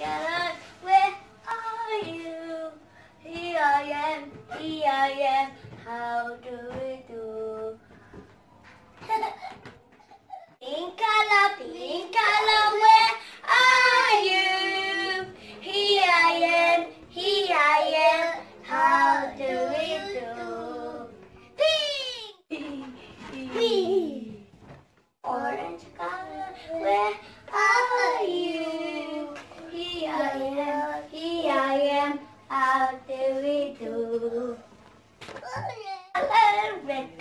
color, where are you? Here I am, here I am, how do we do? pink color, pink color, where are you? Here I am, here I am, how do we do? Pink! Pink! Orange color, where are you? How do we do? Color, red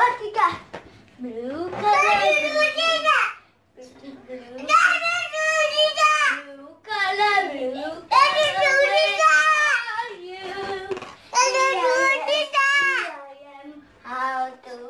color ki blue color blue color blue color you how to